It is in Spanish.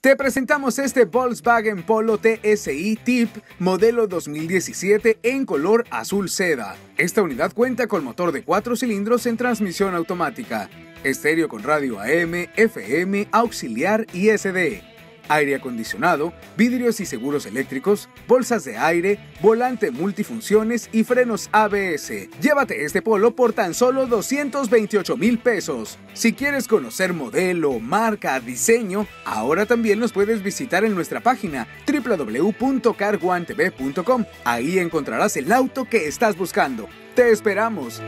Te presentamos este Volkswagen Polo TSI Tip modelo 2017 en color azul seda. Esta unidad cuenta con motor de 4 cilindros en transmisión automática, estéreo con radio AM, FM, auxiliar y SD aire acondicionado, vidrios y seguros eléctricos, bolsas de aire, volante multifunciones y frenos ABS. Llévate este polo por tan solo 228 mil pesos. Si quieres conocer modelo, marca, diseño, ahora también nos puedes visitar en nuestra página www.carguantv.com. Ahí encontrarás el auto que estás buscando. ¡Te esperamos!